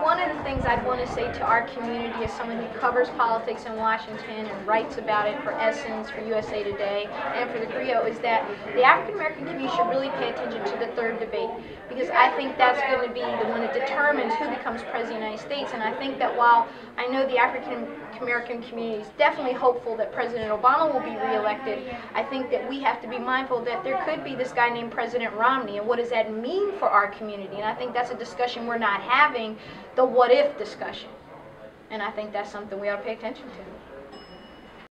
one of the things I'd want to say to our community as someone who covers politics in Washington and writes about it for Essence, for USA Today, and for the Grio is that the African American community should really pay attention to the third debate because I think that's going to be the one that determines who becomes president of the United States. And I think that while I know the African American community is definitely hopeful that President Obama will be reelected, I think that we have to be mindful that there could be this guy named President Romney, and what does that mean for our community? And I think that's a discussion we're not having, the what if discussion. And I think that's something we ought to pay attention to.